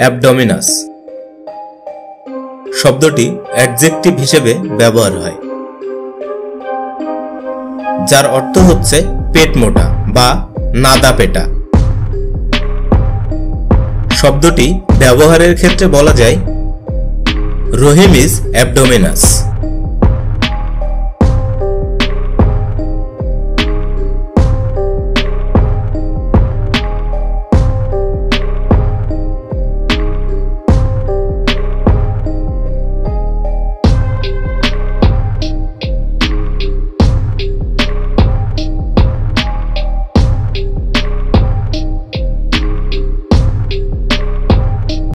অ্যাবডমিনাস শব্দটি অ্যাডজেক্টিভ হিসেবে ব্যবহার হয়, যার অর্থ হচ্ছে পেট মোটা বা নাদা পেটা। শব্দটি ব্যবহারের ক্ষেত্রে বলা যায় রোহিম ইজ অ্যাবডোমিনাস।